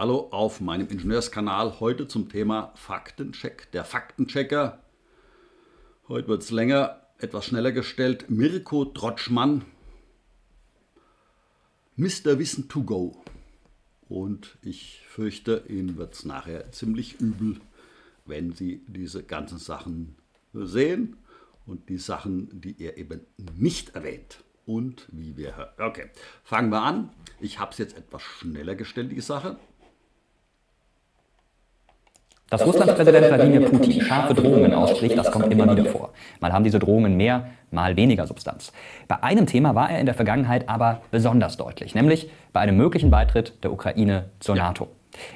Hallo auf meinem Ingenieurskanal. Heute zum Thema Faktencheck. Der Faktenchecker. Heute wird es länger, etwas schneller gestellt. Mirko Trotschmann. Mr. Wissen to go. Und ich fürchte, Ihnen wird es nachher ziemlich übel, wenn Sie diese ganzen Sachen sehen und die Sachen, die er eben nicht erwähnt und wie wir hören. Okay, fangen wir an. Ich habe es jetzt etwas schneller gestellt, die Sache. Dass Russlandpräsident Wladimir Putin scharfe Drohungen ausspricht, das kommt immer wieder vor. Mal haben diese Drohungen mehr, mal weniger Substanz. Bei einem Thema war er in der Vergangenheit aber besonders deutlich, nämlich bei einem möglichen Beitritt der Ukraine zur. NATO.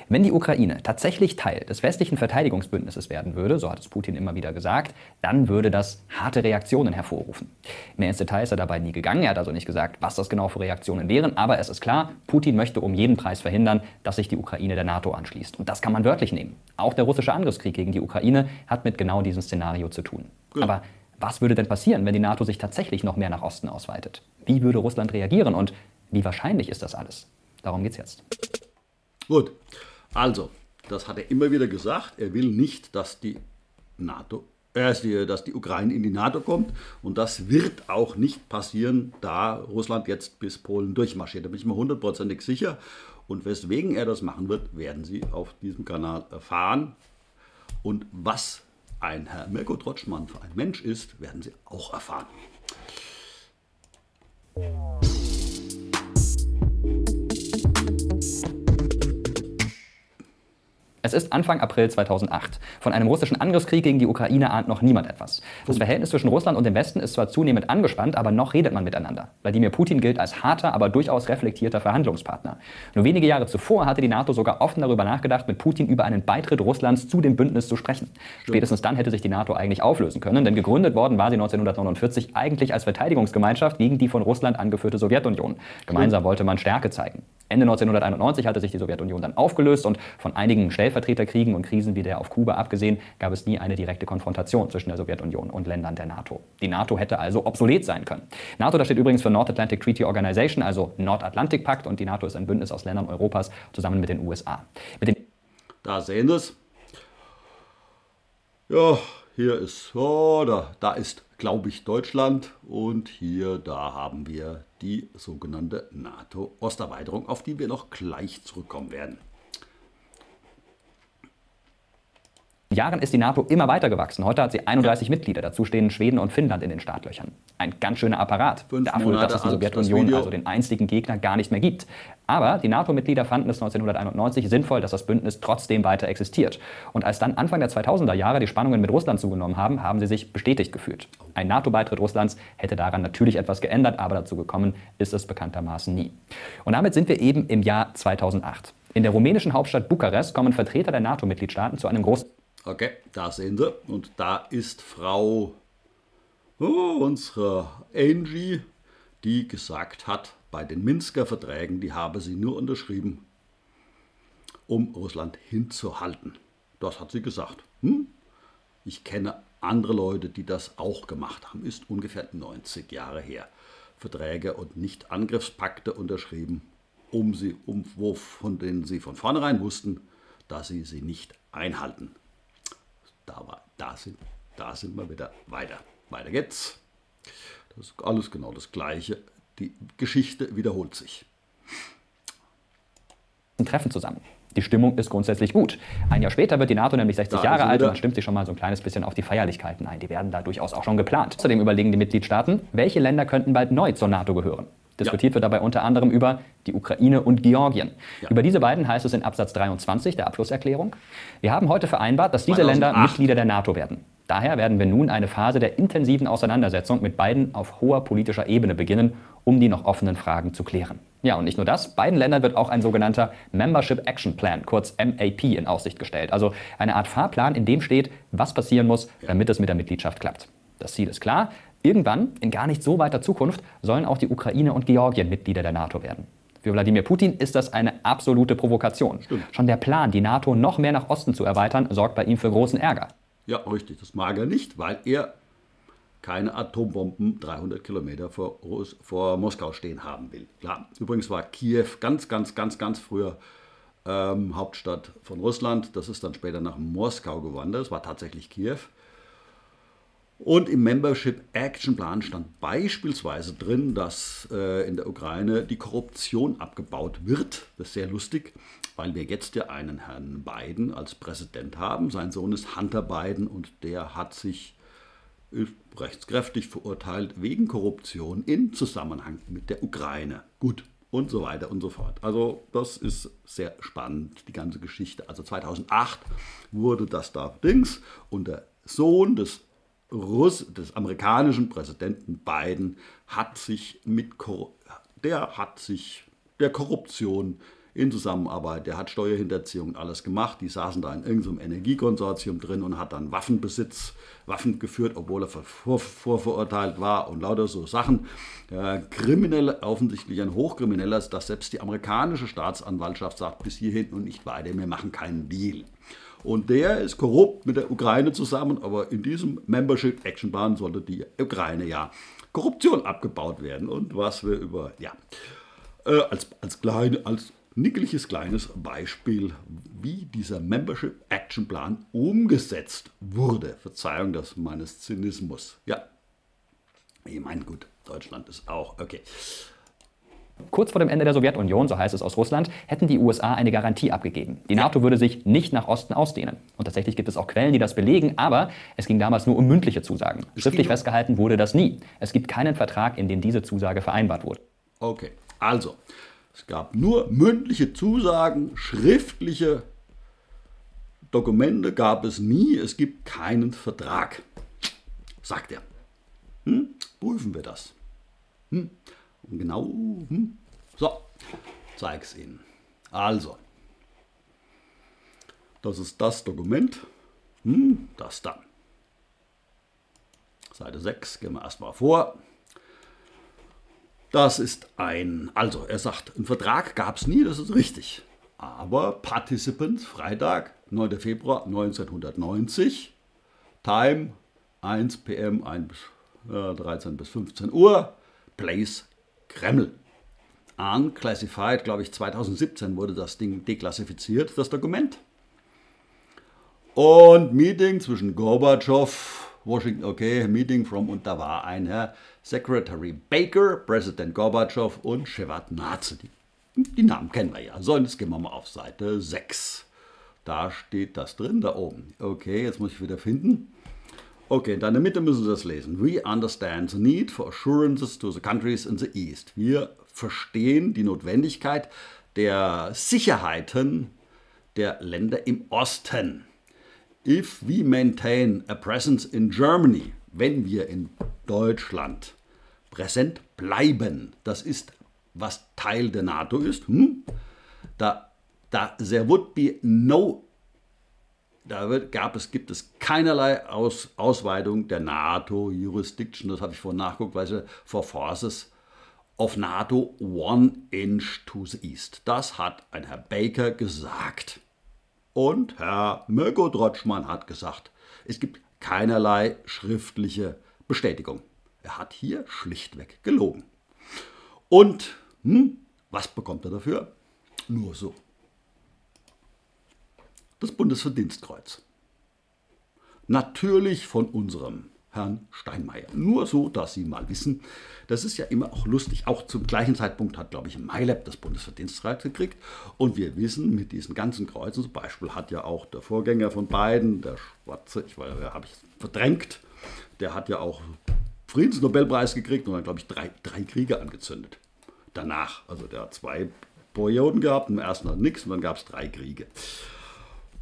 Wenn die Ukraine tatsächlich Teil des westlichen Verteidigungsbündnisses werden würde, so hat es Putin immer wieder gesagt, dann würde das harte Reaktionen hervorrufen. Mehr ins Detail ist er dabei nie gegangen. Er hat also nicht gesagt, was das genau für Reaktionen wären, aber es ist klar, Putin möchte um jeden Preis verhindern, dass sich die Ukraine der NATO anschließt. Und das kann man wörtlich nehmen. Auch der russische Angriffskrieg gegen die Ukraine hat mit genau diesem Szenario zu tun. Gut. Aber was würde denn passieren, wenn die NATO sich tatsächlich noch mehr nach Osten ausweitet? Wie würde Russland reagieren und wie wahrscheinlich ist das alles? Darum geht's jetzt. Gut, also, das hat er immer wieder gesagt. Er will nicht, dass die NATO, äh, dass die Ukraine in die NATO kommt. Und das wird auch nicht passieren, da Russland jetzt bis Polen durchmarschiert. Da bin ich mir hundertprozentig sicher. Und weswegen er das machen wird, werden Sie auf diesem Kanal erfahren. Und was ein Herr Mirko Trotschmann für ein Mensch ist, werden Sie auch erfahren. Es ist Anfang April 2008. Von einem russischen Angriffskrieg gegen die Ukraine ahnt noch niemand etwas. Das Verhältnis zwischen Russland und dem Westen ist zwar zunehmend angespannt, aber noch redet man miteinander. Wladimir Putin gilt als harter, aber durchaus reflektierter Verhandlungspartner. Nur wenige Jahre zuvor hatte die NATO sogar offen darüber nachgedacht, mit Putin über einen Beitritt Russlands zu dem Bündnis zu sprechen. Spätestens dann hätte sich die NATO eigentlich auflösen können, denn gegründet worden war sie 1949 eigentlich als Verteidigungsgemeinschaft gegen die von Russland angeführte Sowjetunion. Gemeinsam wollte man Stärke zeigen. Ende 1991 hatte sich die Sowjetunion dann aufgelöst und von einigen Stellvertreterkriegen und Krisen wie der auf Kuba abgesehen, gab es nie eine direkte Konfrontation zwischen der Sowjetunion und Ländern der NATO. Die NATO hätte also obsolet sein können. NATO, das steht übrigens für North Atlantic Treaty Organization, also Nordatlantikpakt und die NATO ist ein Bündnis aus Ländern Europas zusammen mit den USA. Mit den da sehen Sie es. Ja, hier ist, oh, da, da ist, glaube ich, Deutschland und hier, da haben wir die sogenannte NATO-Osterweiterung, auf die wir noch gleich zurückkommen werden. Jahren ist die NATO immer weiter gewachsen. Heute hat sie 31 Mitglieder. Dazu stehen Schweden und Finnland in den Startlöchern. Ein ganz schöner Apparat. Fünf dafür, Monate dass es die Sowjetunion, also den einstigen Gegner, gar nicht mehr gibt. Aber die NATO-Mitglieder fanden es 1991 sinnvoll, dass das Bündnis trotzdem weiter existiert. Und als dann Anfang der 2000er Jahre die Spannungen mit Russland zugenommen haben, haben sie sich bestätigt gefühlt. Ein NATO-Beitritt Russlands hätte daran natürlich etwas geändert, aber dazu gekommen ist es bekanntermaßen nie. Und damit sind wir eben im Jahr 2008. In der rumänischen Hauptstadt Bukarest kommen Vertreter der NATO-Mitgliedstaaten zu einem großen Okay, da sehen Sie. Und da ist Frau, oh, unsere Angie, die gesagt hat, bei den Minsker Verträgen, die habe sie nur unterschrieben, um Russland hinzuhalten. Das hat sie gesagt. Hm? Ich kenne andere Leute, die das auch gemacht haben. Ist ungefähr 90 Jahre her. Verträge und Nicht-Angriffspakte unterschrieben, um sie, um, wo, von denen sie von vornherein wussten, dass sie sie nicht einhalten da, war, da, sind, da sind wir wieder weiter. Weiter geht's. Das ist alles genau das Gleiche. Die Geschichte wiederholt sich. Treffen zusammen. Die Stimmung ist grundsätzlich gut. Ein Jahr später wird die NATO nämlich 60 da Jahre alt und man stimmt sich schon mal so ein kleines bisschen auf die Feierlichkeiten ein. Die werden da durchaus auch schon geplant. Außerdem überlegen die Mitgliedstaaten, welche Länder könnten bald neu zur NATO gehören. Diskutiert ja. wird dabei unter anderem über die Ukraine und Georgien. Ja. Über diese beiden heißt es in Absatz 23 der Abschlusserklärung. Wir haben heute vereinbart, dass diese 2008. Länder Mitglieder der NATO werden. Daher werden wir nun eine Phase der intensiven Auseinandersetzung mit beiden auf hoher politischer Ebene beginnen, um die noch offenen Fragen zu klären. Ja, und nicht nur das, beiden Ländern wird auch ein sogenannter Membership Action Plan, kurz MAP, in Aussicht gestellt. Also eine Art Fahrplan, in dem steht, was passieren muss, damit es mit der Mitgliedschaft klappt. Das Ziel ist klar, Irgendwann, in gar nicht so weiter Zukunft, sollen auch die Ukraine und Georgien Mitglieder der NATO werden. Für Wladimir Putin ist das eine absolute Provokation. Stimmt. Schon der Plan, die NATO noch mehr nach Osten zu erweitern, sorgt bei ihm für großen Ärger. Ja, richtig. Das mag er nicht, weil er keine Atombomben 300 Kilometer vor, vor Moskau stehen haben will. Klar. Übrigens war Kiew ganz, ganz, ganz, ganz früher ähm, Hauptstadt von Russland. Das ist dann später nach Moskau gewandert. Es war tatsächlich Kiew. Und im Membership Action Plan stand beispielsweise drin, dass äh, in der Ukraine die Korruption abgebaut wird. Das ist sehr lustig, weil wir jetzt ja einen Herrn Biden als Präsident haben. Sein Sohn ist Hunter Biden und der hat sich rechtskräftig verurteilt wegen Korruption in Zusammenhang mit der Ukraine. Gut, und so weiter und so fort. Also das ist sehr spannend, die ganze Geschichte. Also 2008 wurde das da Dings und der Sohn des Russ, des amerikanischen Präsidenten Biden hat sich mit der hat sich der Korruption in Zusammenarbeit, der hat Steuerhinterziehung und alles gemacht. Die saßen da in irgendeinem Energiekonsortium drin und hat dann Waffenbesitz, Waffen geführt, obwohl er vor, vorverurteilt war und lauter so Sachen. Ja, Kriminelle, offensichtlich ein Hochkrimineller, dass selbst die amerikanische Staatsanwaltschaft sagt, bis hierhin und nicht weiter, wir machen keinen Deal. Und der ist korrupt mit der Ukraine zusammen, aber in diesem Membership Action Plan sollte die Ukraine ja Korruption abgebaut werden. Und was wir über, ja, äh, als, als, kleine, als nickeliges kleines Beispiel, wie dieser Membership Action Plan umgesetzt wurde. Verzeihung das meines Zynismus. Ja, ich meine, gut, Deutschland ist auch, okay. Kurz vor dem Ende der Sowjetunion, so heißt es aus Russland, hätten die USA eine Garantie abgegeben. Die NATO würde sich nicht nach Osten ausdehnen. Und tatsächlich gibt es auch Quellen, die das belegen, aber es ging damals nur um mündliche Zusagen. Schriftlich festgehalten wurde das nie. Es gibt keinen Vertrag, in dem diese Zusage vereinbart wurde. Okay, also, es gab nur mündliche Zusagen, schriftliche Dokumente gab es nie. Es gibt keinen Vertrag, sagt er. Hm? Prüfen wir das. Hm? Und genau, hm? so, zeig's Ihnen. Also, das ist das Dokument, hm? das da. Seite 6, gehen wir erstmal vor. Das ist ein, also er sagt, einen Vertrag gab es nie, das ist richtig. Aber Participants, Freitag, 9. Februar 1990, Time 1 pm 1 bis, äh, 13 bis 15 Uhr, Place Kreml. Unclassified, glaube ich, 2017 wurde das Ding deklassifiziert, das Dokument. Und Meeting zwischen Gorbatschow, Washington, okay, Meeting from, und da war ein Herr Secretary Baker, Präsident Gorbatschow und Shevardnadze. Die, die Namen kennen wir ja. So, jetzt gehen wir mal auf Seite 6. Da steht das drin, da oben. Okay, jetzt muss ich wieder finden. Okay, dann in der Mitte müssen Sie das lesen. We understand the need for assurances to the countries in the East. Wir verstehen die Notwendigkeit der Sicherheiten der Länder im Osten. If we maintain a presence in Germany, wenn wir in Deutschland präsent bleiben, das ist, was Teil der NATO ist, hm? da, da there would be no da wird, gab es, gibt es keinerlei Aus, Ausweitung der NATO-Jurisdiction. Das habe ich vorhin nachgeguckt, weil sie for Forces of NATO one inch to the east. Das hat ein Herr Baker gesagt. Und Herr Mirko Drotschmann hat gesagt, es gibt keinerlei schriftliche Bestätigung. Er hat hier schlichtweg gelogen. Und hm, was bekommt er dafür? Nur so das Bundesverdienstkreuz. Natürlich von unserem Herrn Steinmeier. Nur so, dass Sie mal wissen, das ist ja immer auch lustig. Auch zum gleichen Zeitpunkt hat, glaube ich, MyLab das Bundesverdienstkreuz gekriegt. Und wir wissen, mit diesen ganzen Kreuzen, zum Beispiel hat ja auch der Vorgänger von beiden, der Schwarze, ich habe ich verdrängt, der hat ja auch Friedensnobelpreis gekriegt und dann, glaube ich, drei, drei Kriege angezündet. Danach, also der hat zwei Perioden gehabt, im ersten hat nichts und dann gab es drei Kriege.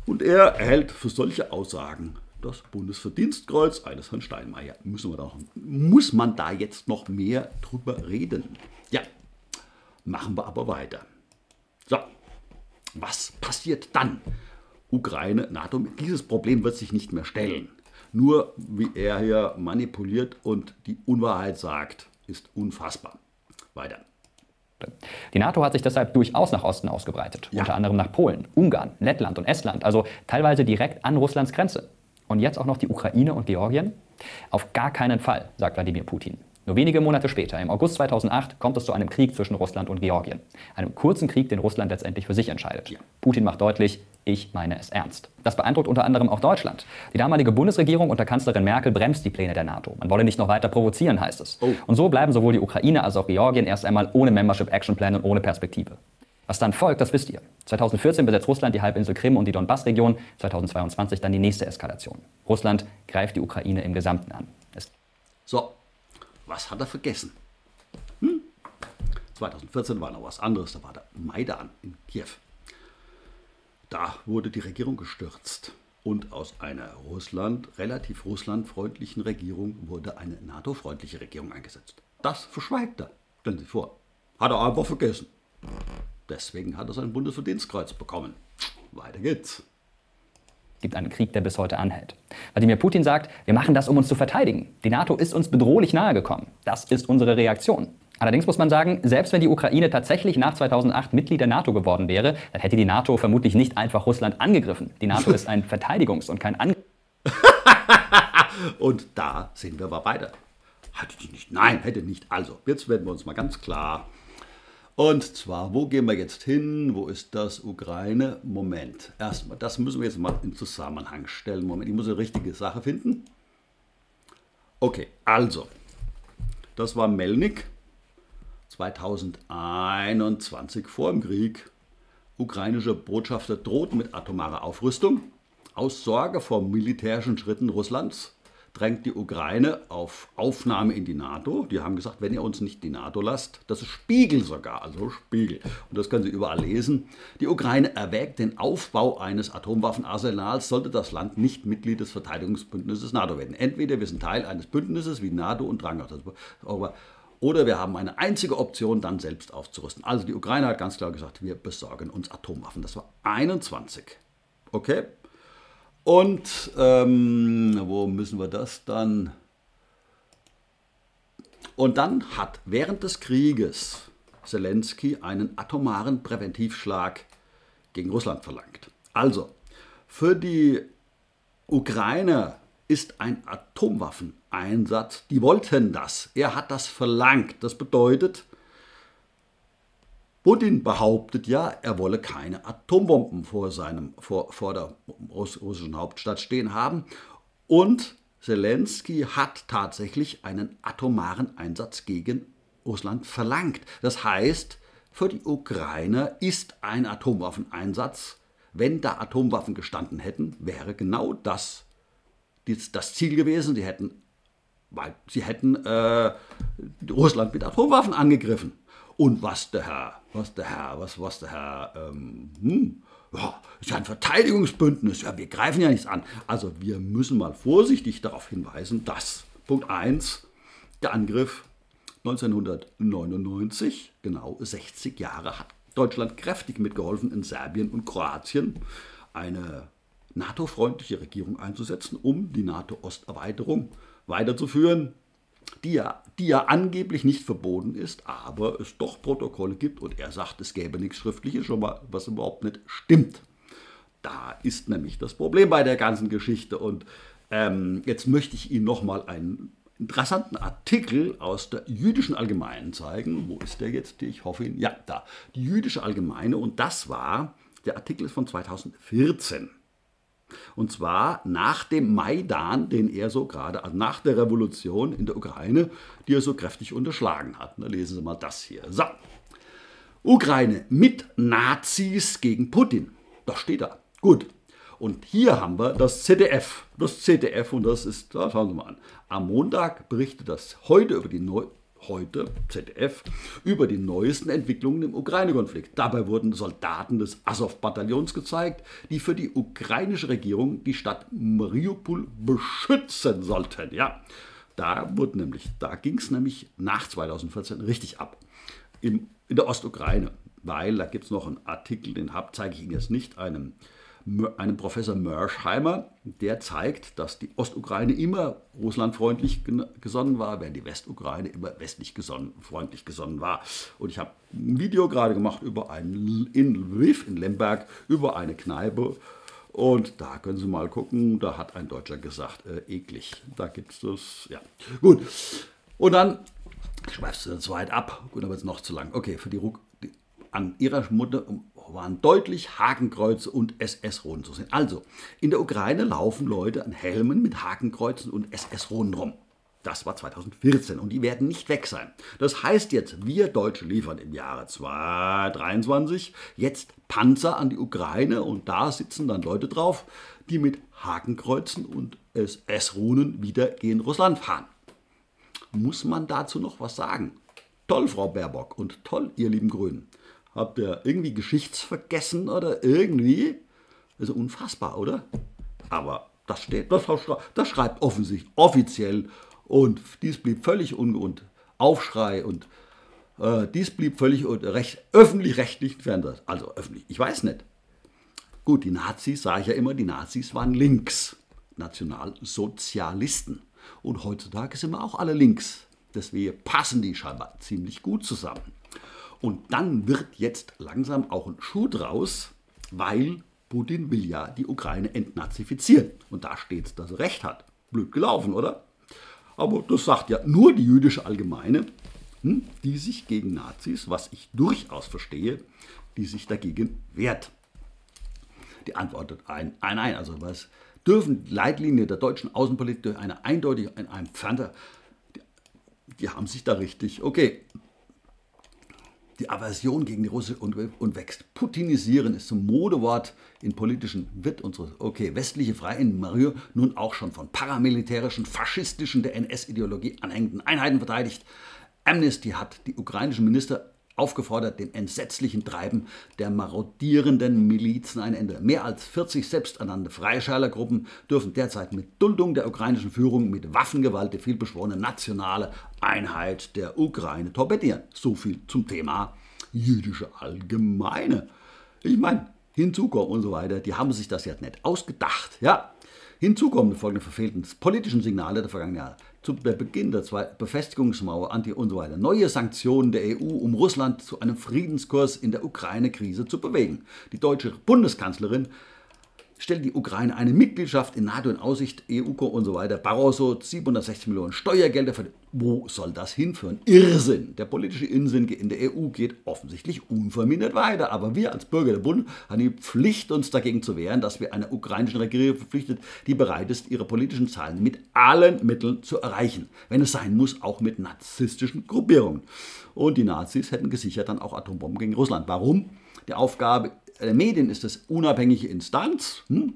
Und er erhält für solche Aussagen das Bundesverdienstkreuz eines Herrn Steinmeier. Müssen wir da, muss man da jetzt noch mehr drüber reden? Ja, machen wir aber weiter. So, was passiert dann? Ukraine, NATO, dieses Problem wird sich nicht mehr stellen. Nur wie er hier manipuliert und die Unwahrheit sagt, ist unfassbar. Weiter. Die NATO hat sich deshalb durchaus nach Osten ausgebreitet, ja. unter anderem nach Polen, Ungarn, Lettland und Estland, also teilweise direkt an Russlands Grenze. Und jetzt auch noch die Ukraine und Georgien? Auf gar keinen Fall, sagt Wladimir Putin. Nur wenige Monate später, im August 2008, kommt es zu einem Krieg zwischen Russland und Georgien. Einem kurzen Krieg, den Russland letztendlich für sich entscheidet. Ja. Putin macht deutlich, ich meine es ernst. Das beeindruckt unter anderem auch Deutschland. Die damalige Bundesregierung unter Kanzlerin Merkel bremst die Pläne der NATO. Man wolle nicht noch weiter provozieren, heißt es. Oh. Und so bleiben sowohl die Ukraine als auch Georgien erst einmal ohne Membership Action Plan und ohne Perspektive. Was dann folgt, das wisst ihr. 2014 besetzt Russland die Halbinsel Krim und die Donbass-Region, 2022 dann die nächste Eskalation. Russland greift die Ukraine im Gesamten an. Es so, was hat er vergessen? Hm? 2014 war noch was anderes, da war der Maidan in Kiew. Da wurde die Regierung gestürzt und aus einer Russland, relativ russlandfreundlichen Regierung wurde eine NATO-freundliche Regierung eingesetzt. Das verschweigt er. Stellen Sie vor. Hat er einfach vergessen. Deswegen hat er sein Bundesverdienstkreuz bekommen. Weiter geht's gibt einen Krieg, der bis heute anhält. Wladimir Putin sagt, wir machen das, um uns zu verteidigen. Die NATO ist uns bedrohlich nahe gekommen. Das ist unsere Reaktion. Allerdings muss man sagen, selbst wenn die Ukraine tatsächlich nach 2008 Mitglied der NATO geworden wäre, dann hätte die NATO vermutlich nicht einfach Russland angegriffen. Die NATO ist ein Verteidigungs- und kein Angriff. und da sind wir aber beide. Hatte die nicht? Nein, hätte nicht. Also, jetzt werden wir uns mal ganz klar und zwar, wo gehen wir jetzt hin? Wo ist das? Ukraine? Moment. Erstmal, das müssen wir jetzt mal in Zusammenhang stellen. Moment, ich muss eine richtige Sache finden. Okay, also, das war Melnik 2021 vor dem Krieg. Ukrainischer Botschafter droht mit atomarer Aufrüstung aus Sorge vor militärischen Schritten Russlands drängt die Ukraine auf Aufnahme in die NATO. Die haben gesagt, wenn ihr uns nicht die NATO lasst, das ist Spiegel sogar, also Spiegel. Und das können Sie überall lesen. Die Ukraine erwägt den Aufbau eines Atomwaffenarsenals, sollte das Land nicht Mitglied des Verteidigungsbündnisses NATO werden. Entweder wir sind Teil eines Bündnisses wie NATO und drangen auf oder wir haben eine einzige Option, dann selbst aufzurüsten. Also die Ukraine hat ganz klar gesagt, wir besorgen uns Atomwaffen. Das war 21. Okay? Und ähm, wo müssen wir das dann? Und dann hat während des Krieges Zelensky einen atomaren Präventivschlag gegen Russland verlangt. Also, für die Ukrainer ist ein Atomwaffeneinsatz, die wollten das. Er hat das verlangt. Das bedeutet, Putin behauptet ja, er wolle keine Atombomben vor, seinem, vor, vor der russischen Hauptstadt stehen haben. Und Zelensky hat tatsächlich einen atomaren Einsatz gegen Russland verlangt. Das heißt, für die Ukrainer ist ein Atomwaffeneinsatz, wenn da Atomwaffen gestanden hätten, wäre genau das das Ziel gewesen. Sie hätten, sie hätten äh, Russland mit Atomwaffen angegriffen. Und was der Herr, was der Herr, was, was der Herr, ähm, hm, ja, ist ja ein Verteidigungsbündnis, ja, wir greifen ja nichts an. Also wir müssen mal vorsichtig darauf hinweisen, dass, Punkt 1, der Angriff 1999, genau 60 Jahre, hat Deutschland kräftig mitgeholfen, in Serbien und Kroatien eine NATO-freundliche Regierung einzusetzen, um die NATO-Osterweiterung weiterzuführen die ja, die ja angeblich nicht verboten ist, aber es doch Protokolle gibt und er sagt, es gäbe nichts Schriftliches, schon mal, was überhaupt nicht stimmt. Da ist nämlich das Problem bei der ganzen Geschichte. Und ähm, jetzt möchte ich Ihnen nochmal einen interessanten Artikel aus der Jüdischen Allgemeinen zeigen. Wo ist der jetzt? Ich hoffe ihn. Ja, da. Die Jüdische Allgemeine. Und das war, der Artikel ist von 2014. Und zwar nach dem Maidan, den er so gerade, also nach der Revolution in der Ukraine, die er so kräftig unterschlagen hat. Da lesen Sie mal das hier. So. Ukraine mit Nazis gegen Putin. Das steht da. Gut. Und hier haben wir das ZDF. Das ZDF, und das ist, da schauen Sie mal an. Am Montag berichtet das heute über die Neu heute ZDF, über die neuesten Entwicklungen im Ukraine-Konflikt. Dabei wurden Soldaten des Azov-Bataillons gezeigt, die für die ukrainische Regierung die Stadt Mariupol beschützen sollten. Ja, da wurde nämlich, da ging es nämlich nach 2014 richtig ab. Im, in der Ostukraine, weil da gibt es noch einen Artikel, den zeige ich Ihnen jetzt nicht, einem einem Professor Mersheimer, der zeigt, dass die Ostukraine immer russlandfreundlich gesonnen war, während die Westukraine immer westlich gesonnen, freundlich gesonnen war. Und ich habe ein Video gerade gemacht über einen in Lviv, in Lemberg, über eine Kneipe. Und da können Sie mal gucken, da hat ein Deutscher gesagt, äh, eklig. Da gibt es das, ja. Gut. Und dann schweifst du zu weit ab. Gut, wird es noch zu lang. Okay, für die, Ruck, an ihrer Mutter waren deutlich Hakenkreuze und SS-Runen zu sehen. Also, in der Ukraine laufen Leute an Helmen mit Hakenkreuzen und SS-Runen rum. Das war 2014 und die werden nicht weg sein. Das heißt jetzt, wir Deutsche liefern im Jahre 2023 jetzt Panzer an die Ukraine und da sitzen dann Leute drauf, die mit Hakenkreuzen und SS-Runen wieder gegen Russland fahren. Muss man dazu noch was sagen? Toll, Frau Baerbock und toll, ihr lieben Grünen. Habt ihr irgendwie Geschichtsvergessen oder irgendwie? Also unfassbar, oder? Aber das steht, das, das schreibt offensichtlich offiziell und dies blieb völlig ungewohnt. Aufschrei und äh, dies blieb völlig recht, öffentlich-rechtlich entfernt. Also öffentlich, ich weiß nicht. Gut, die Nazis, sage ich ja immer, die Nazis waren links, Nationalsozialisten. Und heutzutage sind wir auch alle links. Deswegen passen die scheinbar ziemlich gut zusammen. Und dann wird jetzt langsam auch ein Schuh draus, weil Putin will ja die Ukraine entnazifizieren. Und da steht dass er recht hat. Blöd gelaufen, oder? Aber das sagt ja nur die jüdische Allgemeine, hm, die sich gegen Nazis, was ich durchaus verstehe, die sich dagegen wehrt. Die antwortet ein, ein, ein. Also was dürfen Leitlinien der deutschen Außenpolitik durch eine eindeutige, in einem Pfanda, die, die haben sich da richtig, okay, die Aversion gegen die Russe und, wächst. Putinisieren ist zum Modewort in politischen, wird unsere, okay, westliche Freien Mario nun auch schon von paramilitärischen, faschistischen, der NS-Ideologie anhängenden Einheiten verteidigt. Amnesty hat die ukrainischen Minister aufgefordert, dem entsetzlichen Treiben der marodierenden Milizen ein Ende. Mehr als 40 selbsternannte Freischärlergruppen dürfen derzeit mit Duldung der ukrainischen Führung mit Waffengewalt die vielbeschworene nationale Einheit der Ukraine torpedieren. So viel zum Thema jüdische Allgemeine. Ich meine, hinzu kommen und so weiter, die haben sich das jetzt nicht ausgedacht. Ja, Hinzu kommen die verfehlten politischen Signale der vergangenen Jahre. Zu Beginn der Befestigungsmauer, Anti und so weiter. Neue Sanktionen der EU, um Russland zu einem Friedenskurs in der Ukraine-Krise zu bewegen. Die deutsche Bundeskanzlerin stellt die Ukraine eine Mitgliedschaft in NATO in Aussicht, EU und so weiter. Barroso 760 Millionen Steuergelder. Für, wo soll das hinführen? Irrsinn. Der politische Irrsinn in der EU geht offensichtlich unvermindert weiter. Aber wir als Bürger der Bund haben die Pflicht, uns dagegen zu wehren, dass wir einer ukrainischen Regierung verpflichtet, die bereit ist, ihre politischen Zahlen mit allen Mitteln zu erreichen. Wenn es sein muss, auch mit narzisstischen Gruppierungen. Und die Nazis hätten gesichert dann auch Atombomben gegen Russland. Warum? Die Aufgabe der Medien ist das unabhängige Instanz hm,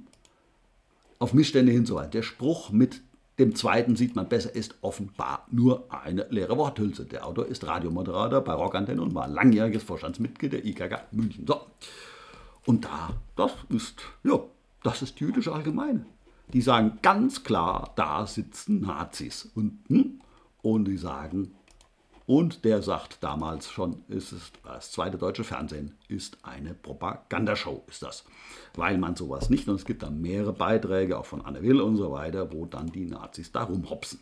auf Missstände hinzuweisen. Der Spruch mit dem zweiten sieht man besser ist offenbar nur eine leere Worthülse. Der Autor ist Radiomoderator bei Rockantenne und war langjähriges Vorstandsmitglied der IKK München. So. Und da, das ist, ja, das ist jüdische Allgemeine. Die sagen ganz klar, da sitzen Nazis. Und, hm, und die sagen, und der sagt damals schon, ist es, das zweite deutsche Fernsehen ist eine Propagandashow, ist das. Weil man sowas nicht, und es gibt dann mehrere Beiträge, auch von Anne Will und so weiter, wo dann die Nazis da rumhopsen.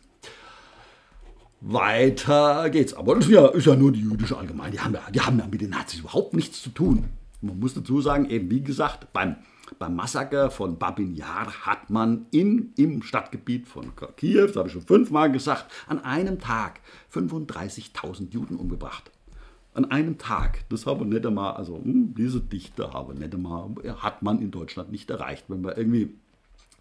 Weiter geht's. Aber das ist ja, ist ja nur die jüdische Allgemeine. Die haben, ja, die haben ja mit den Nazis überhaupt nichts zu tun. Man muss dazu sagen, eben wie gesagt, beim beim Massaker von Babin Yar hat man in, im Stadtgebiet von Kiew, das habe ich schon fünfmal gesagt, an einem Tag 35.000 Juden umgebracht. An einem Tag. Das habe nicht einmal, also hm, diese Dichte habe nicht einmal, hat man in Deutschland nicht erreicht. Wenn wir irgendwie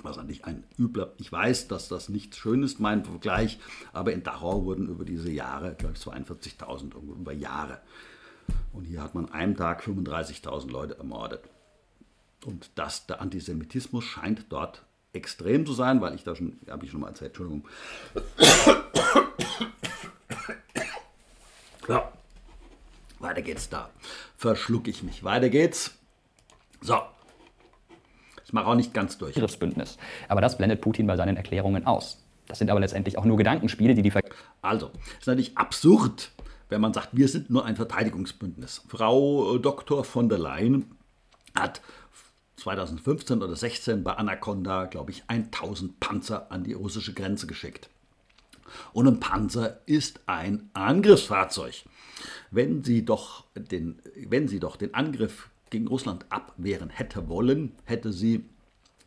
was eigentlich ein übler, ich weiß, dass das nichts Schönes ist, mein Vergleich, aber in Dachau wurden über diese Jahre, glaube ich, 42.000 über Jahre. Und hier hat man an einem Tag 35.000 Leute ermordet. Und dass der Antisemitismus scheint dort extrem zu sein, weil ich da schon, habe ich schon mal erzählt, Entschuldigung. Ja, weiter geht's da. Verschluck ich mich. Weiter geht's. So. Ich mache auch nicht ganz durch. Begriffsbündnis. Aber das blendet Putin bei seinen Erklärungen aus. Das sind aber letztendlich auch nur Gedankenspiele, die die. Ver also, ist natürlich absurd, wenn man sagt, wir sind nur ein Verteidigungsbündnis. Frau Dr. von der Leyen hat 2015 oder 16 bei Anaconda, glaube ich, 1000 Panzer an die russische Grenze geschickt. Und ein Panzer ist ein Angriffsfahrzeug. Wenn sie doch den, wenn sie doch den Angriff gegen Russland abwehren hätte wollen, hätte sie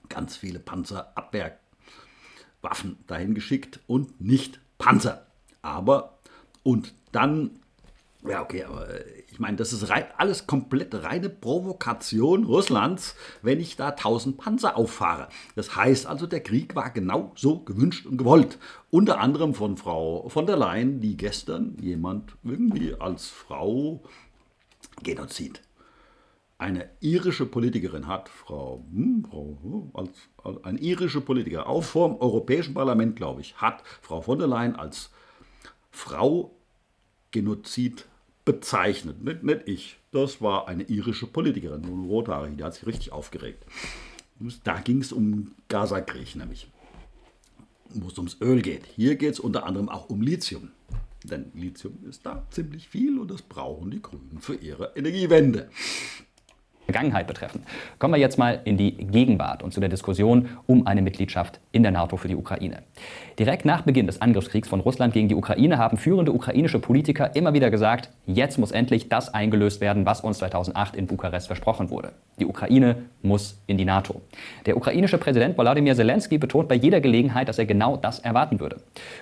ganz viele Panzerabwehrwaffen dahin geschickt und nicht Panzer. Aber, und dann, ja, okay, aber äh, ich meine, das ist rein, alles komplett reine Provokation Russlands, wenn ich da 1000 Panzer auffahre. Das heißt also, der Krieg war genau so gewünscht und gewollt. Unter anderem von Frau von der Leyen, die gestern jemand irgendwie als Frau Genozid eine irische Politikerin hat, Frau, hm, Frau hm, als, als, ein irische Politiker, auch vor dem Europäischen Parlament, glaube ich, hat Frau von der Leyen als Frau Genozid bezeichnet. Nicht, nicht ich. Das war eine irische Politikerin, eine rothaarige, die hat sich richtig aufgeregt. Da ging es um Gaza-Krieg nämlich, wo es ums Öl geht. Hier geht es unter anderem auch um Lithium. Denn Lithium ist da ziemlich viel und das brauchen die Grünen für ihre Energiewende. Vergangenheit betreffen. Kommen wir jetzt mal in die Gegenwart und zu der Diskussion um eine Mitgliedschaft in der NATO für die Ukraine. Direkt nach Beginn des Angriffskriegs von Russland gegen die Ukraine haben führende ukrainische Politiker immer wieder gesagt, jetzt muss endlich das eingelöst werden, was uns 2008 in Bukarest versprochen wurde. Die Ukraine muss in die NATO. Der ukrainische Präsident Volodymyr Zelensky betont bei jeder Gelegenheit, dass er genau das erwarten würde.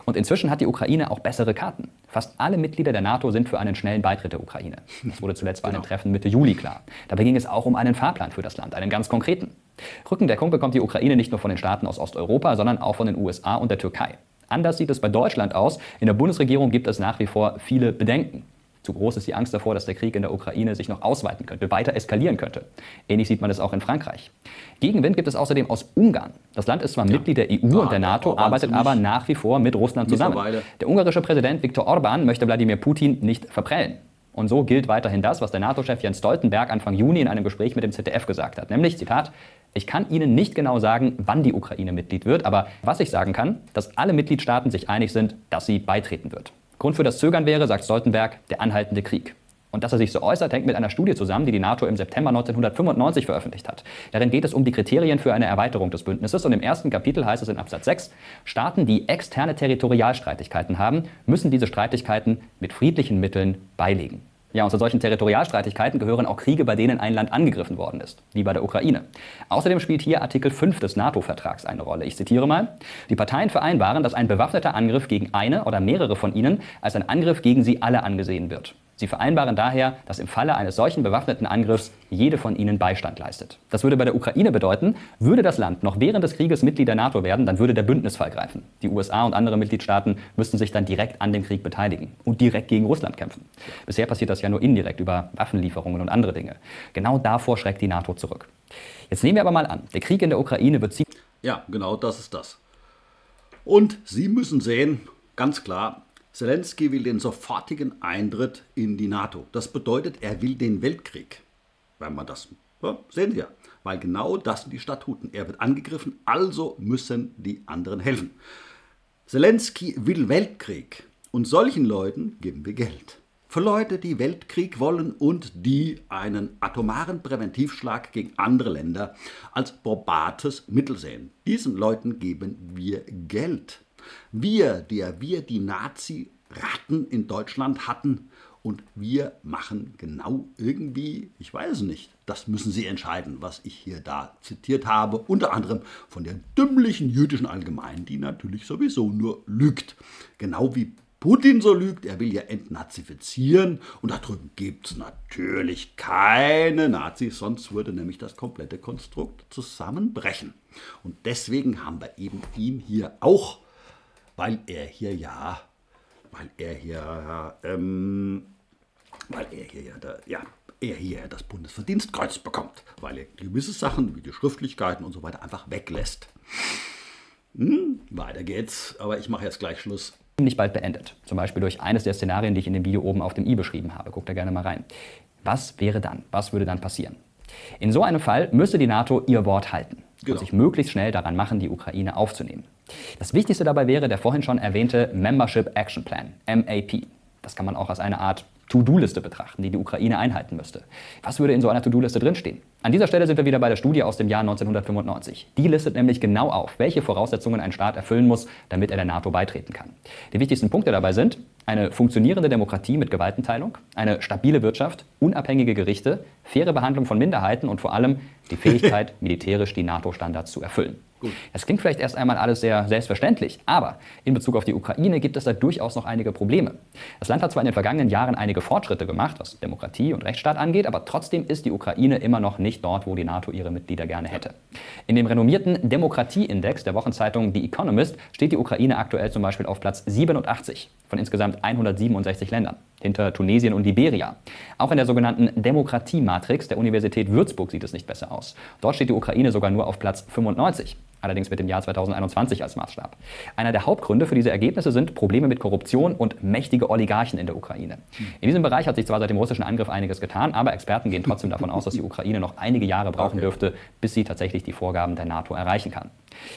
Und inzwischen hat die Ukraine auch bessere Karten. Fast alle Mitglieder der NATO sind für einen schnellen Beitritt der Ukraine. Das wurde zuletzt bei einem genau. Treffen Mitte Juli klar. Dabei ging es auch um einen Fahrplan für das Land, einen ganz konkreten. Rückendeckung bekommt die Ukraine nicht nur von den Staaten aus Osteuropa, sondern auch von den USA und der Türkei. Anders sieht es bei Deutschland aus. In der Bundesregierung gibt es nach wie vor viele Bedenken. Zu groß ist die Angst davor, dass der Krieg in der Ukraine sich noch ausweiten könnte, weiter eskalieren könnte. Ähnlich sieht man es auch in Frankreich. Gegenwind gibt es außerdem aus Ungarn. Das Land ist zwar ja. Mitglied der EU ja, und der NATO, arbeitet aber nach wie vor mit Russland zusammen. Der ungarische Präsident Viktor Orban möchte Wladimir Putin nicht verprellen. Und so gilt weiterhin das, was der NATO-Chef Jens Stoltenberg Anfang Juni in einem Gespräch mit dem ZDF gesagt hat. Nämlich, Zitat, ich kann Ihnen nicht genau sagen, wann die Ukraine Mitglied wird, aber was ich sagen kann, dass alle Mitgliedstaaten sich einig sind, dass sie beitreten wird. Grund für das Zögern wäre, sagt Stoltenberg, der anhaltende Krieg. Und dass er sich so äußert, hängt mit einer Studie zusammen, die die NATO im September 1995 veröffentlicht hat. Darin geht es um die Kriterien für eine Erweiterung des Bündnisses und im ersten Kapitel heißt es in Absatz 6, Staaten, die externe Territorialstreitigkeiten haben, müssen diese Streitigkeiten mit friedlichen Mitteln beilegen. Ja, und zu solchen Territorialstreitigkeiten gehören auch Kriege, bei denen ein Land angegriffen worden ist, wie bei der Ukraine. Außerdem spielt hier Artikel 5 des NATO-Vertrags eine Rolle. Ich zitiere mal. Die Parteien vereinbaren, dass ein bewaffneter Angriff gegen eine oder mehrere von ihnen als ein Angriff gegen sie alle angesehen wird. Sie vereinbaren daher, dass im Falle eines solchen bewaffneten Angriffs jede von ihnen Beistand leistet. Das würde bei der Ukraine bedeuten, würde das Land noch während des Krieges Mitglied der NATO werden, dann würde der Bündnisfall greifen. Die USA und andere Mitgliedstaaten müssten sich dann direkt an dem Krieg beteiligen und direkt gegen Russland kämpfen. Bisher passiert das ja nur indirekt über Waffenlieferungen und andere Dinge. Genau davor schreckt die NATO zurück. Jetzt nehmen wir aber mal an, der Krieg in der Ukraine wird Ja, genau das ist das. Und Sie müssen sehen, ganz klar, Zelensky will den sofortigen Eintritt in die NATO. Das bedeutet, er will den Weltkrieg. Wenn man das ja, sehen wir, weil genau das sind die Statuten. Er wird angegriffen, also müssen die anderen helfen. Zelensky will Weltkrieg und solchen Leuten geben wir Geld. Für Leute, die Weltkrieg wollen und die einen atomaren Präventivschlag gegen andere Länder als probates Mittel sehen. Diesen Leuten geben wir Geld. Wir, der wir die Nazi-Ratten in Deutschland hatten und wir machen genau irgendwie, ich weiß nicht, das müssen Sie entscheiden, was ich hier da zitiert habe, unter anderem von der dümmlichen jüdischen Allgemeinen, die natürlich sowieso nur lügt. Genau wie Putin so lügt, er will ja entnazifizieren und da drüben gibt es natürlich keine Nazis, sonst würde nämlich das komplette Konstrukt zusammenbrechen. Und deswegen haben wir eben ihn hier auch weil er hier ja, weil er hier, ähm, weil er hier ja, da, ja, er hier das Bundesverdienstkreuz bekommt, weil er gewisse Sachen wie die Schriftlichkeiten und so weiter einfach weglässt. Hm, weiter geht's, aber ich mache jetzt gleich Schluss. Nicht bald beendet. Zum Beispiel durch eines der Szenarien, die ich in dem Video oben auf dem i beschrieben habe. Guckt da gerne mal rein. Was wäre dann? Was würde dann passieren? In so einem Fall müsste die NATO ihr Wort halten genau. und sich möglichst schnell daran machen, die Ukraine aufzunehmen. Das Wichtigste dabei wäre der vorhin schon erwähnte Membership Action Plan, MAP. Das kann man auch als eine Art To-Do-Liste betrachten, die die Ukraine einhalten müsste. Was würde in so einer To-Do-Liste drinstehen? An dieser Stelle sind wir wieder bei der Studie aus dem Jahr 1995. Die listet nämlich genau auf, welche Voraussetzungen ein Staat erfüllen muss, damit er der NATO beitreten kann. Die wichtigsten Punkte dabei sind eine funktionierende Demokratie mit Gewaltenteilung, eine stabile Wirtschaft, unabhängige Gerichte, faire Behandlung von Minderheiten und vor allem die Fähigkeit, militärisch die NATO-Standards zu erfüllen. Es klingt vielleicht erst einmal alles sehr selbstverständlich, aber in Bezug auf die Ukraine gibt es da durchaus noch einige Probleme. Das Land hat zwar in den vergangenen Jahren einige Fortschritte gemacht, was Demokratie und Rechtsstaat angeht, aber trotzdem ist die Ukraine immer noch nicht dort, wo die NATO ihre Mitglieder gerne hätte. In dem renommierten Demokratieindex der Wochenzeitung The Economist steht die Ukraine aktuell zum Beispiel auf Platz 87 von insgesamt 167 Ländern, hinter Tunesien und Liberia. Auch in der sogenannten Demokratiematrix der Universität Würzburg sieht es nicht besser aus. Dort steht die Ukraine sogar nur auf Platz 95 allerdings mit dem Jahr 2021 als Maßstab. Einer der Hauptgründe für diese Ergebnisse sind Probleme mit Korruption und mächtige Oligarchen in der Ukraine. In diesem Bereich hat sich zwar seit dem russischen Angriff einiges getan, aber Experten gehen trotzdem davon aus, dass die Ukraine noch einige Jahre brauchen dürfte, bis sie tatsächlich die Vorgaben der NATO erreichen kann.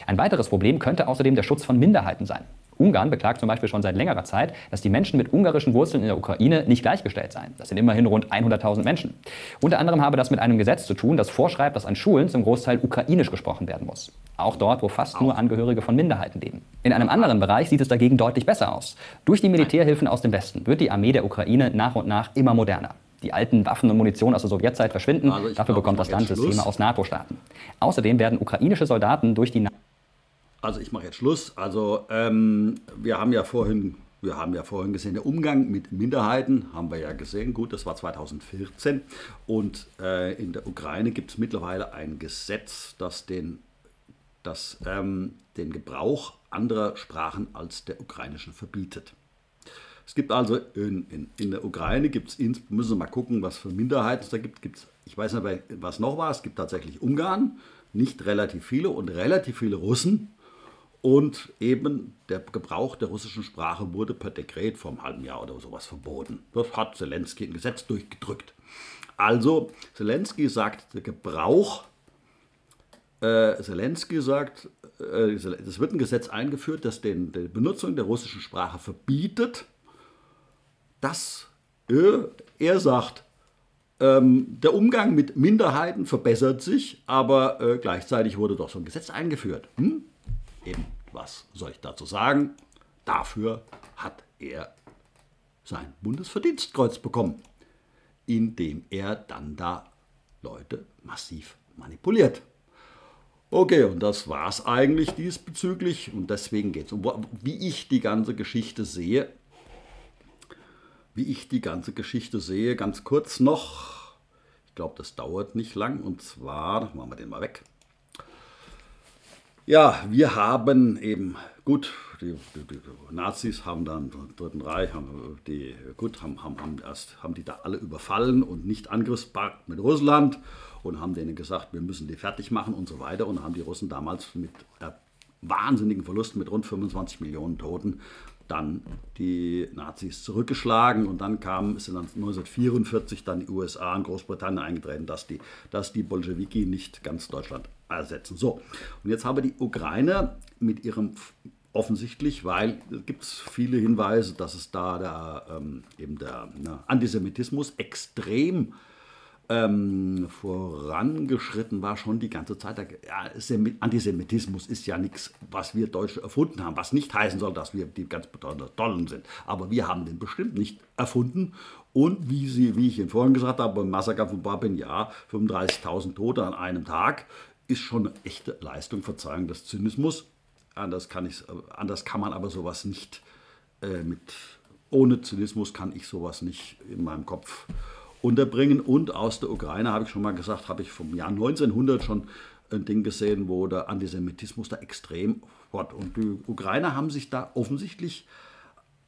Ein weiteres Problem könnte außerdem der Schutz von Minderheiten sein. Ungarn beklagt zum Beispiel schon seit längerer Zeit, dass die Menschen mit ungarischen Wurzeln in der Ukraine nicht gleichgestellt seien. Das sind immerhin rund 100.000 Menschen. Unter anderem habe das mit einem Gesetz zu tun, das vorschreibt, dass an Schulen zum Großteil ukrainisch gesprochen werden muss. Auch dort, wo fast nur Angehörige von Minderheiten leben. In einem anderen Bereich sieht es dagegen deutlich besser aus. Durch die Militärhilfen aus dem Westen wird die Armee der Ukraine nach und nach immer moderner. Die alten Waffen und Munition aus der Sowjetzeit verschwinden. Also Dafür glaub, bekommt das Land Systeme aus NATO-Staaten. Außerdem werden ukrainische Soldaten durch die also ich mache jetzt Schluss. Also ähm, wir haben ja vorhin, wir haben ja vorhin gesehen, der Umgang mit Minderheiten haben wir ja gesehen. Gut, das war 2014 und äh, in der Ukraine gibt es mittlerweile ein Gesetz, das den, das, ähm, den Gebrauch anderer Sprachen als der ukrainischen verbietet. Es gibt also in, in, in der Ukraine gibt es, müssen wir mal gucken, was für Minderheiten es da gibt. Gibt's, ich weiß nicht, was noch war. Es gibt tatsächlich Ungarn, nicht relativ viele und relativ viele Russen und eben der Gebrauch der russischen Sprache wurde per Dekret vor einem halben Jahr oder sowas verboten. Das hat Zelensky ein Gesetz durchgedrückt. Also, Zelensky sagt, der Gebrauch, äh, Zelensky sagt, äh, es wird ein Gesetz eingeführt, das den, die Benutzung der russischen Sprache verbietet. Das, äh, er sagt, ähm, der Umgang mit Minderheiten verbessert sich, aber äh, gleichzeitig wurde doch so ein Gesetz eingeführt. Hm? Eben, was soll ich dazu sagen? Dafür hat er sein Bundesverdienstkreuz bekommen, indem er dann da Leute massiv manipuliert. Okay, und das war es eigentlich diesbezüglich. Und deswegen geht es um, wie ich die ganze Geschichte sehe. Wie ich die ganze Geschichte sehe, ganz kurz noch. Ich glaube, das dauert nicht lang. Und zwar, machen wir den mal weg. Ja, wir haben eben, gut, die, die, die Nazis haben dann im Dritten Reich, haben die, gut, haben, haben, haben, erst, haben die da alle überfallen und nicht Angriffspakt mit Russland und haben denen gesagt, wir müssen die fertig machen und so weiter und haben die Russen damals mit wahnsinnigen Verlusten mit rund 25 Millionen Toten dann die Nazis zurückgeschlagen und dann kam, dann 1944 dann die USA und Großbritannien eingetreten, dass die, dass die Bolschewiki nicht ganz Deutschland ersetzen. So, und jetzt haben die Ukrainer mit ihrem offensichtlich, weil es gibt viele Hinweise, dass es da der, ähm, eben der ne, Antisemitismus extrem ähm, vorangeschritten war schon die ganze Zeit. Ja, Antisemitismus ist ja nichts, was wir Deutsche erfunden haben, was nicht heißen soll, dass wir die ganz tollen sind. Aber wir haben den bestimmt nicht erfunden. Und wie, Sie, wie ich Ihnen vorhin gesagt habe, beim Massaker von Babin, ja, 35.000 Tote an einem Tag ist schon eine echte Leistung, Verzeihung des Zynismus. Anders kann, anders kann man aber sowas nicht äh, mit, ohne Zynismus kann ich sowas nicht in meinem Kopf unterbringen. Und aus der Ukraine, habe ich schon mal gesagt, habe ich vom Jahr 1900 schon ein Ding gesehen, wo der Antisemitismus da extrem fort. Und die Ukrainer haben sich da offensichtlich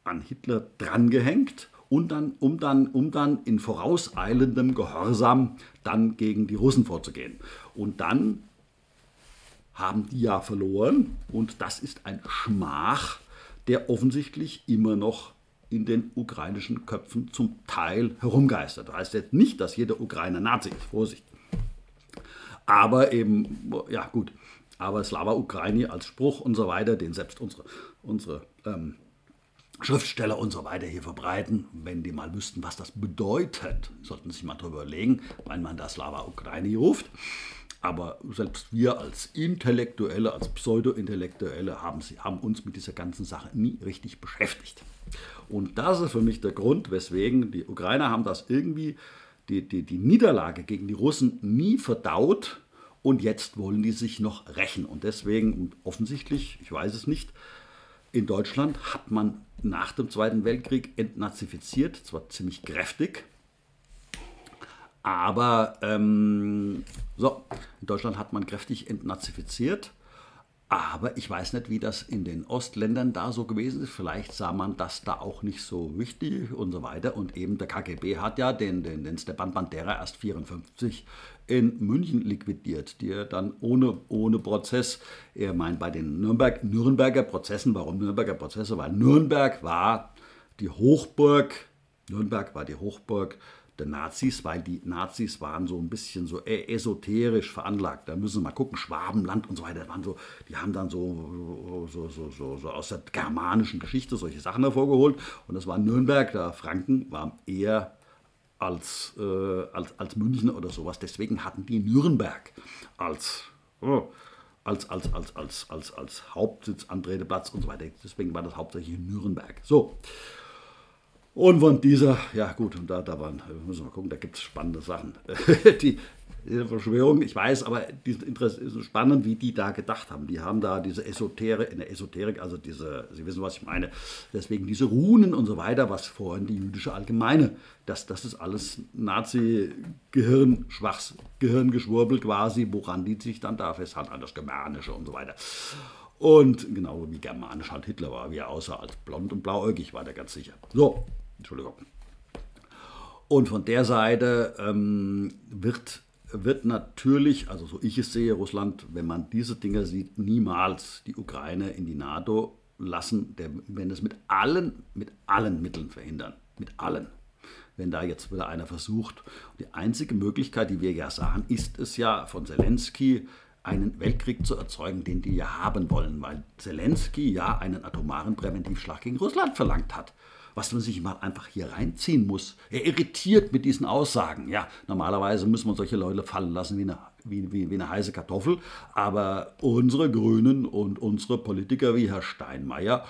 an Hitler drangehängt und dann, um, dann, um dann in vorauseilendem Gehorsam dann gegen die Russen vorzugehen. Und dann haben die ja verloren und das ist ein Schmach, der offensichtlich immer noch in den ukrainischen Köpfen zum Teil herumgeistert. Das heißt jetzt nicht, dass jeder Ukrainer Nazi ist, Vorsicht. Aber eben, ja gut, aber Slava Ukraini als Spruch und so weiter, den selbst unsere, unsere ähm, Schriftsteller und so weiter hier verbreiten, wenn die mal wüssten, was das bedeutet, sollten sich mal darüber überlegen, wenn man da Slava Ukraini ruft. Aber selbst wir als Intellektuelle, als Pseudo-Intellektuelle haben, haben uns mit dieser ganzen Sache nie richtig beschäftigt. Und das ist für mich der Grund, weswegen die Ukrainer haben das irgendwie, die, die, die Niederlage gegen die Russen nie verdaut Und jetzt wollen die sich noch rächen. Und deswegen, offensichtlich, ich weiß es nicht, in Deutschland hat man nach dem Zweiten Weltkrieg entnazifiziert, zwar ziemlich kräftig, aber ähm, so, in Deutschland hat man kräftig entnazifiziert. Aber ich weiß nicht, wie das in den Ostländern da so gewesen ist. Vielleicht sah man das da auch nicht so wichtig und so weiter. Und eben der KGB hat ja den, den, den Stepan Bandera erst 1954 in München liquidiert, die er dann ohne, ohne Prozess, er meint bei den Nürnberg, Nürnberger Prozessen, warum Nürnberger Prozesse? Weil Nürnberg war die Hochburg, Nürnberg war die Hochburg der Nazis, weil die Nazis waren so ein bisschen so esoterisch veranlagt. Da müssen Sie mal gucken, Schwabenland und so weiter, waren so, die haben dann so, so, so, so, so aus der germanischen Geschichte solche Sachen hervorgeholt. Und das war Nürnberg, da Franken war eher als, äh, als, als München oder sowas. Deswegen hatten die Nürnberg als, oh, als, als, als, als, als, als Hauptsitz, Anredeplatz und so weiter. Deswegen war das hauptsächlich Nürnberg. So. Und von dieser, ja gut, und da, da waren, müssen wir mal gucken, da gibt es spannende Sachen. die, diese Verschwörung, ich weiß, aber die ist spannend, wie die da gedacht haben. Die haben da diese Esoterik, in Esoterik, also diese, Sie wissen, was ich meine, deswegen diese Runen und so weiter, was vorhin die jüdische Allgemeine, das, das ist alles Nazi-Gehirn, schwachs Gehirngeschwurbel quasi, woran die sich dann da festhalten, an das Germanische und so weiter. Und genau wie germanisch halt Hitler war, wie er aussah als blond und blauäugig, war der ganz sicher. So, Entschuldigung. Und von der Seite ähm, wird, wird natürlich, also so ich es sehe, Russland, wenn man diese Dinge sieht, niemals die Ukraine in die NATO lassen, der, wenn es mit allen, mit allen Mitteln verhindern. Mit allen. Wenn da jetzt wieder einer versucht. Die einzige Möglichkeit, die wir ja sagen, ist es ja von Zelensky, einen Weltkrieg zu erzeugen, den die ja haben wollen, weil Zelensky ja einen atomaren Präventivschlag gegen Russland verlangt hat was man sich mal einfach hier reinziehen muss. Er irritiert mit diesen Aussagen. Ja, normalerweise muss man solche Leute fallen lassen wie eine, wie, wie, wie eine heiße Kartoffel. Aber unsere Grünen und unsere Politiker wie Herr Steinmeier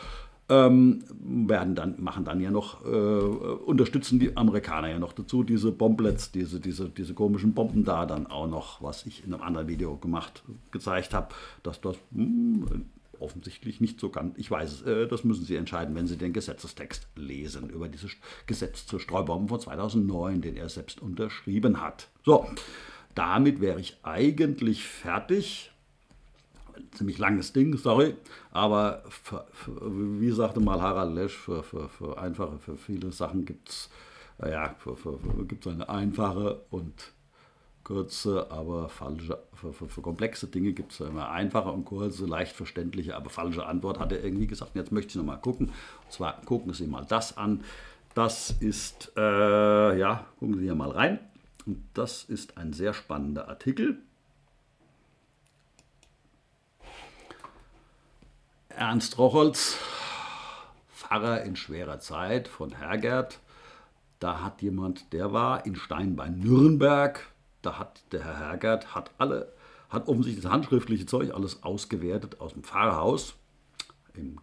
ähm, werden dann, machen dann ja noch, äh, unterstützen die Amerikaner ja noch dazu, diese Bomblets, diese, diese, diese komischen Bomben da dann auch noch, was ich in einem anderen Video gemacht, gezeigt habe, dass das mh, hm, offensichtlich nicht so ganz. Ich weiß äh, das müssen Sie entscheiden, wenn Sie den Gesetzestext lesen über dieses Gesetz zur Streubomben von 2009, den er selbst unterschrieben hat. So, damit wäre ich eigentlich fertig. Ziemlich langes Ding, sorry, aber für, für, wie sagte mal Harald Lesch, für, für einfache, für viele Sachen gibt es ja, eine einfache und kurze, aber falsche, für, für, für komplexe Dinge gibt es immer einfache und kurze, leicht verständliche, aber falsche Antwort, hat er irgendwie gesagt. Jetzt möchte ich noch mal gucken. Und zwar gucken Sie mal das an. Das ist, äh, ja, gucken Sie hier mal rein. Und das ist ein sehr spannender Artikel. Ernst Rochholz, Pfarrer in schwerer Zeit von Hergert. Da hat jemand, der war in Stein bei Nürnberg, da hat der Herr Hergert hat alle, hat offensichtlich das handschriftliche Zeug alles ausgewertet aus dem Pfarrhaus. Im,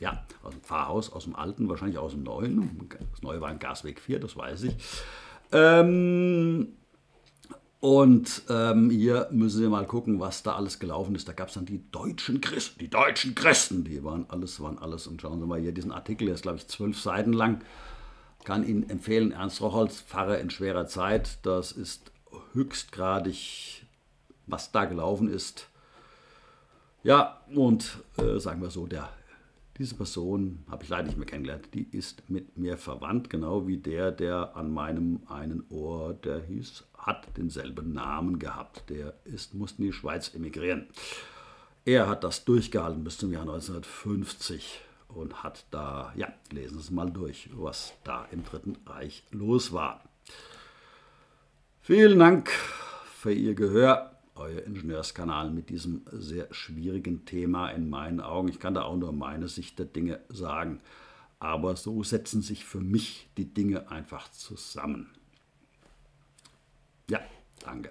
ja, aus dem Pfarrhaus, aus dem alten, wahrscheinlich aus dem neuen. Das neue war in Gasweg 4, das weiß ich. Ähm, und ähm, hier müssen Sie mal gucken, was da alles gelaufen ist. Da gab es dann die deutschen Christen, die deutschen Christen, die waren alles, waren alles. Und schauen Sie mal hier diesen Artikel, der ist glaube ich zwölf Seiten lang. Kann Ihnen empfehlen, Ernst Rochholz, Pfarrer in schwerer Zeit. Das ist höchstgradig, was da gelaufen ist. Ja, und äh, sagen wir so, der, diese Person habe ich leider nicht mehr kennengelernt. Die ist mit mir verwandt, genau wie der, der an meinem einen Ohr, der hieß, hat denselben Namen gehabt. Der ist, musste in die Schweiz emigrieren. Er hat das durchgehalten bis zum Jahr 1950 und hat da, ja, lesen Sie es mal durch, was da im Dritten Reich los war. Vielen Dank für Ihr Gehör, euer Ingenieurskanal mit diesem sehr schwierigen Thema in meinen Augen. Ich kann da auch nur meine Sicht der Dinge sagen, aber so setzen sich für mich die Dinge einfach zusammen. Ja, danke.